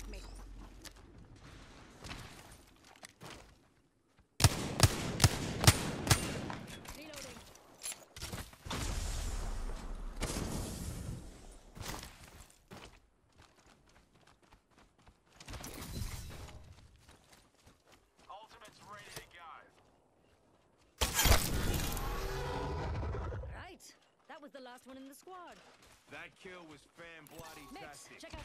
attack me. That was the last one in the squad. That kill was fan bloody Mix, check out.